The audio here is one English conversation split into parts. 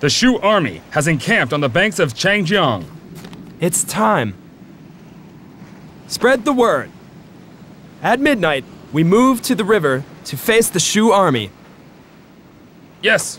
The Shu army has encamped on the banks of Changjiang. It's time. Spread the word. At midnight, we move to the river to face the Shu army. Yes.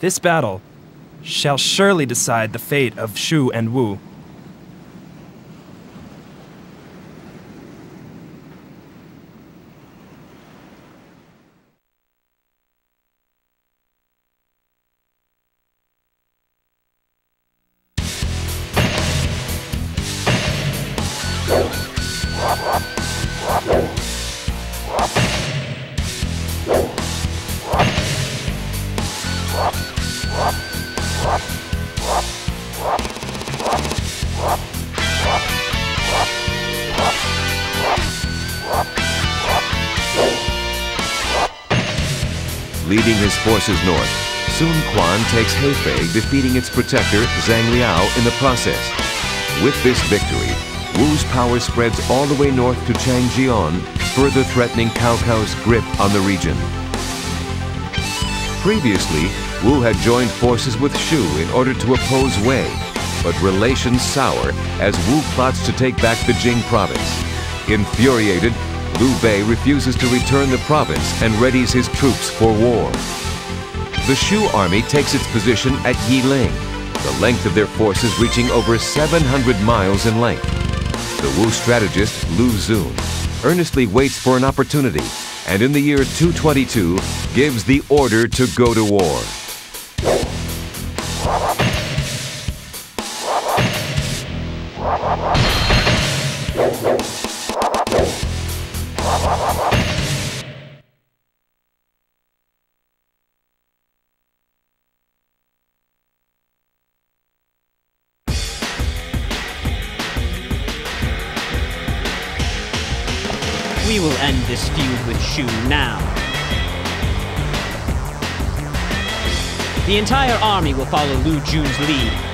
This battle shall surely decide the fate of Shu and Wu. Forces north, Sun Quan takes Hefei, defeating its protector, Zhang Liao, in the process. With this victory, Wu's power spreads all the way north to Changjiang, further threatening Cao Cao's grip on the region. Previously, Wu had joined forces with Shu in order to oppose Wei, but relations sour as Wu plots to take back the Jing province. Infuriated, Liu Bei refuses to return the province and readies his troops for war. The Shu army takes its position at Yiling, the length of their forces reaching over 700 miles in length. The Wu strategist Lu Xun earnestly waits for an opportunity and in the year 222 gives the order to go to war. End this feud with Shu now. The entire army will follow Lu Xun's lead.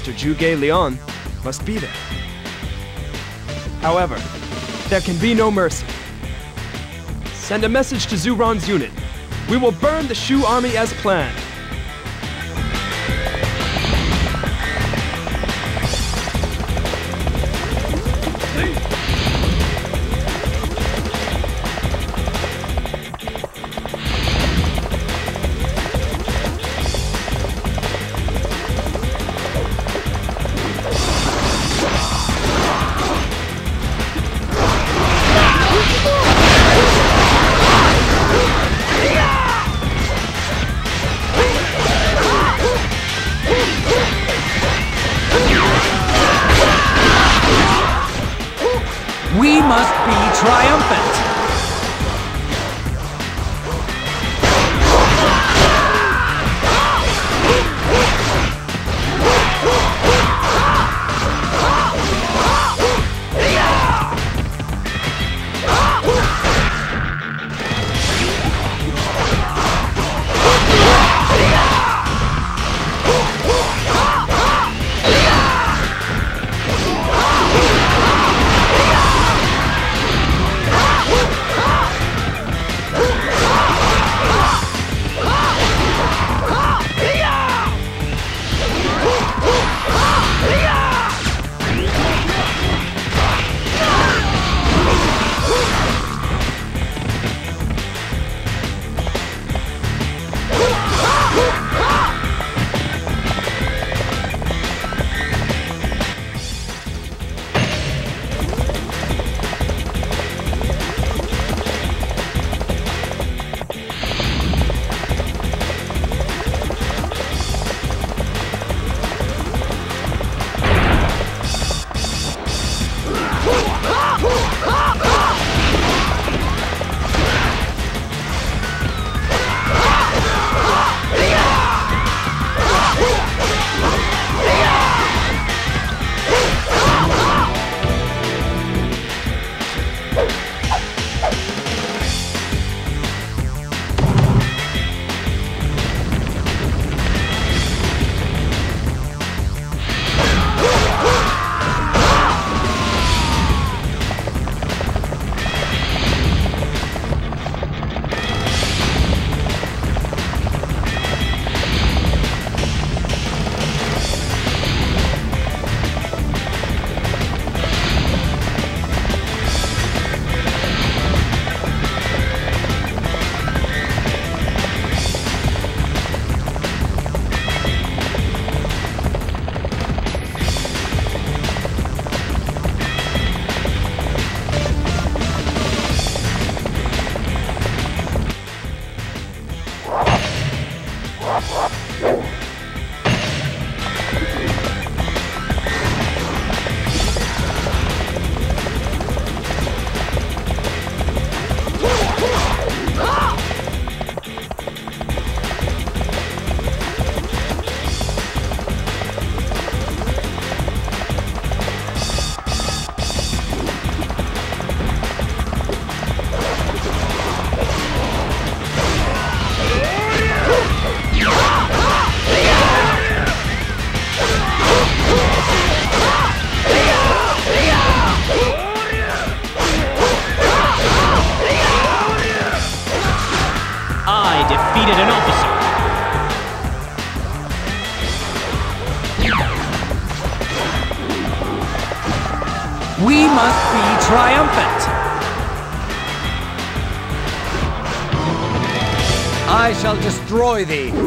Master Zhuge Liang must be there. However, there can be no mercy. Send a message to Zhu Ran's unit. We will burn the Shu army as planned. triumphant.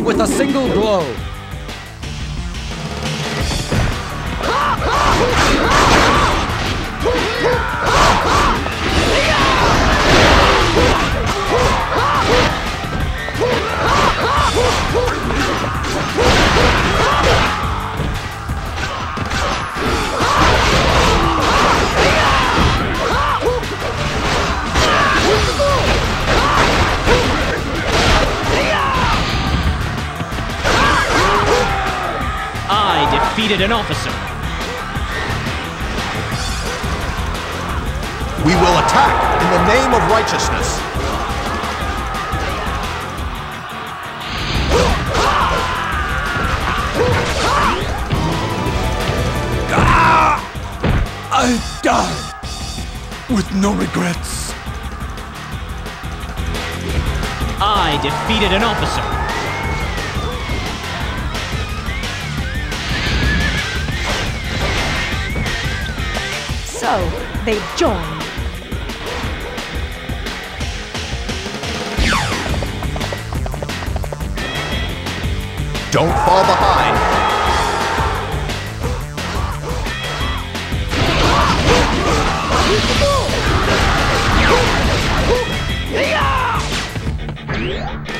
With a single blow. Officer. We will attack in the name of righteousness. Ah! I die with no regrets. I defeated an officer. So, they joined. Don't fall behind.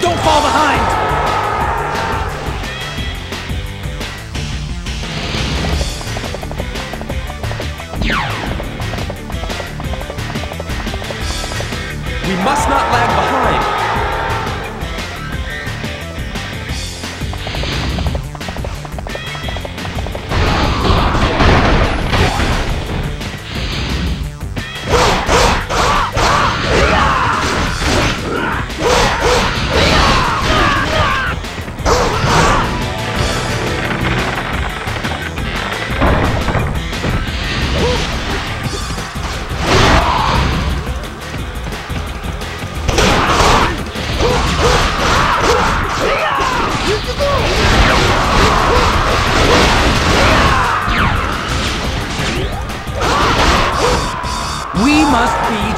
Don't fall behind! Must not lag behind.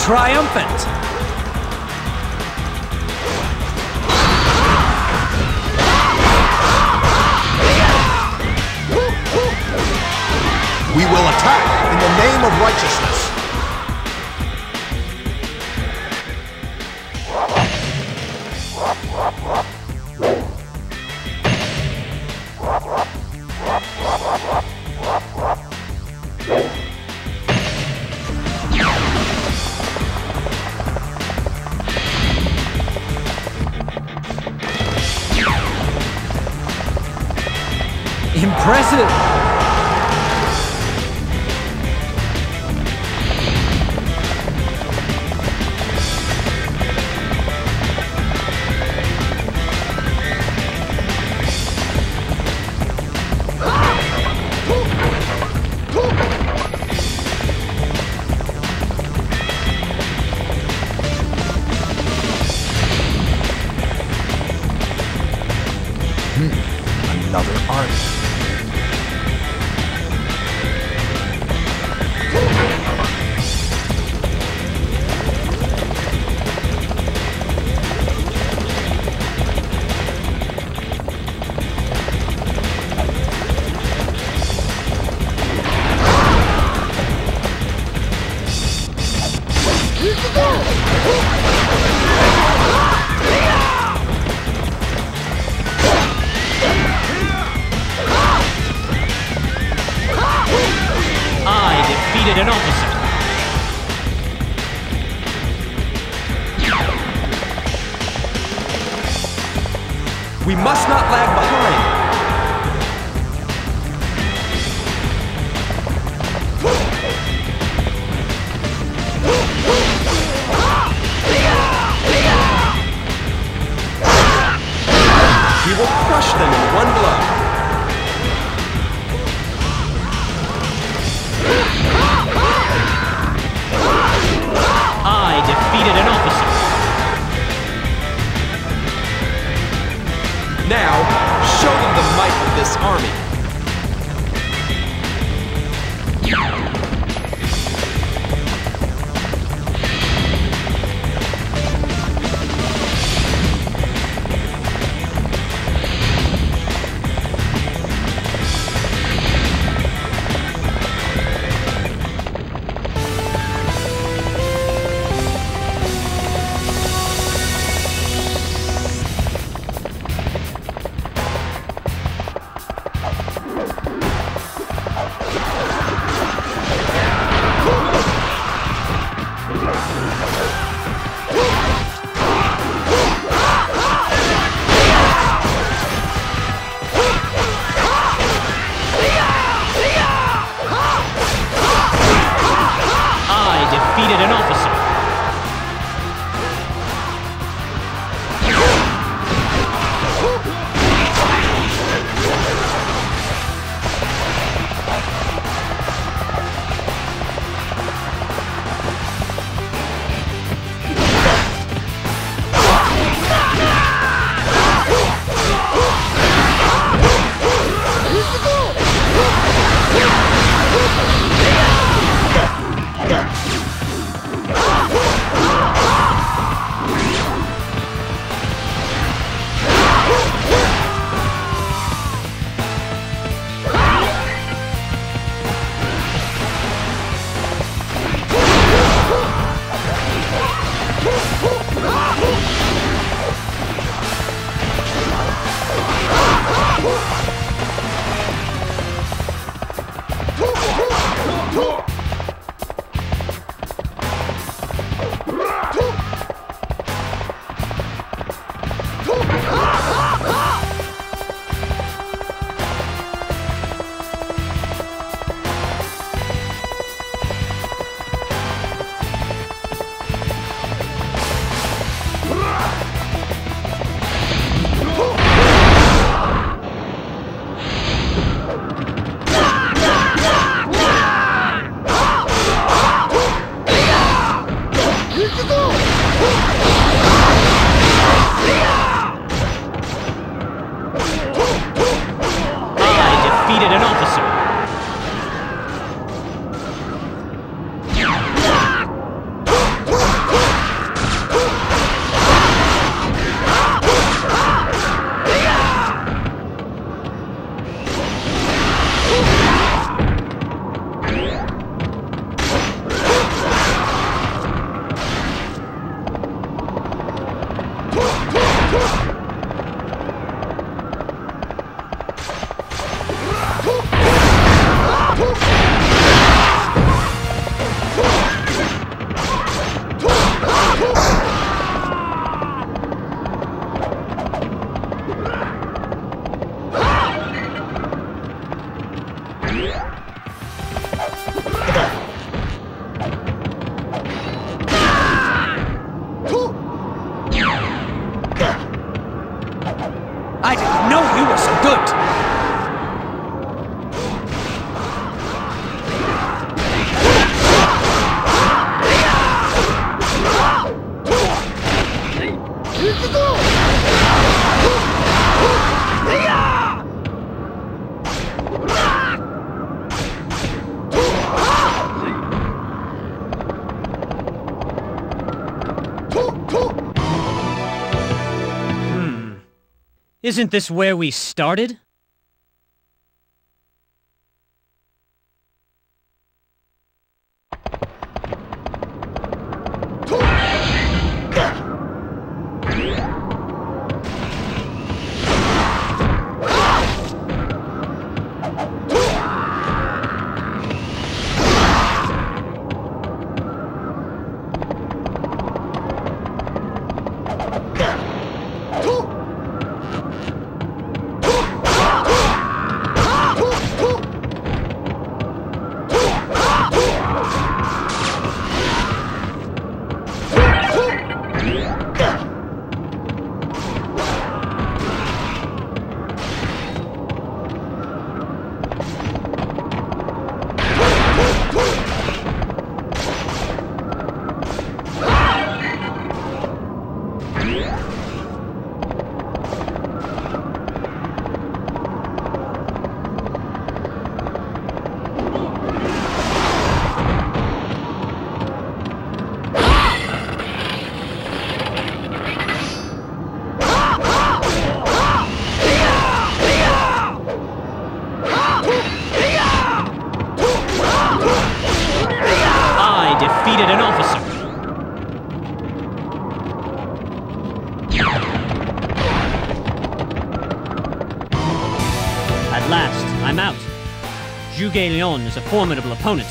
Triumphant. We will attack in the name of righteousness. I Hmm. Isn't this where we started? Liang is a formidable opponent.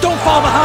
Don't fall behind!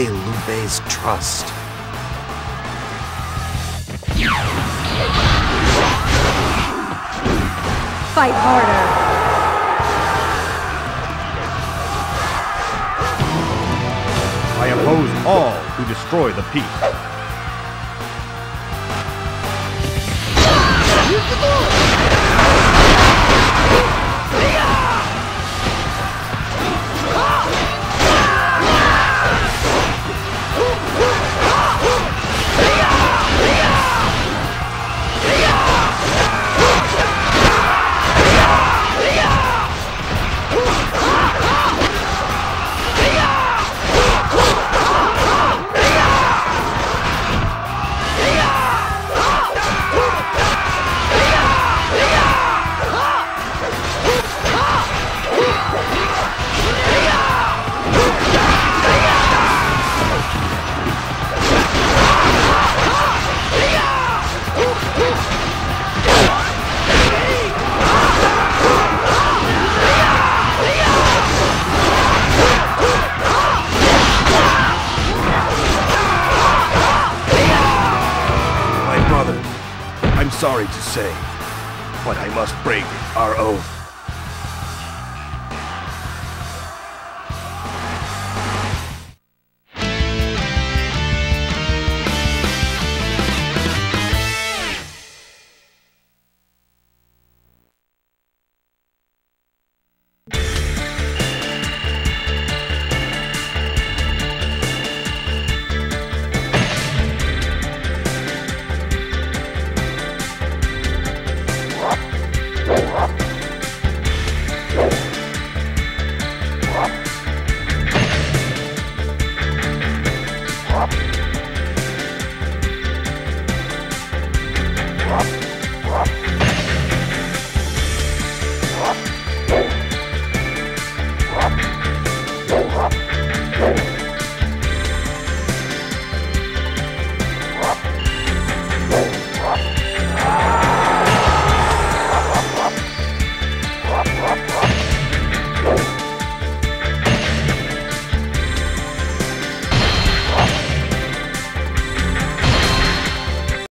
Repay Liu Bei's trust. Fight harder. I oppose all who destroy the peace. Sorry to say, but I must break our oath.